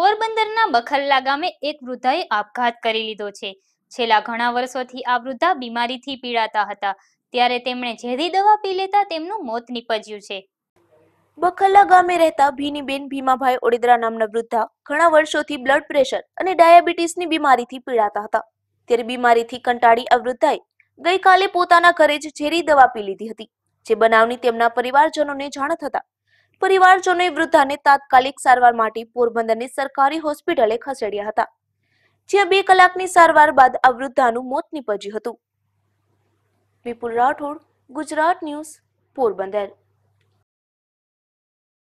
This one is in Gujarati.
પોરબંદરના બખલ્લા ગામે એક વૃદ્ધાએ આપઘાત કરી લીધો છે. છેલ્લા ઘણા વર્ષોથી આ વૃદ્ધા બીમારીથી પીડાતા હતા. ત્યારે તેમણે ઝેરી દવા પી લેતા તેમનું મોત નીપજ્યું છે. બખલ્લા ગામે રહેતા ભીનીબેન ભીમાભાઈ ઓડિદરા નામના વૃદ્ધા ઘણા વર્ષોથી બ્લડ પ્રેશર અને ડાયાબિટીસની બીમારીથી પીડાતા હતા. ત્યારે બીમારીથી કંટાળી આ વૃદ્ધાએ ગઈકાલે પોતાના ઘરે જ ઝેરી દવા પી લીધી હતી, જે બનાવની તેમના પરિવારજનોને જાણ થતા પરિવારજનોએ વૃદ્ધાને તાત્કાલિક સારવાર માટે પોરબંદરની સરકારી હોસ્પિટલે ખસેડ્યા હતા, જ્યાં બે કલાકની સારવાર બાદ આ વૃદ્ધાનું મોત નીપજ્યું હતું. વિપુલ રાઠોડ, ગુજરાત ન્યૂઝ, પોરબંદર.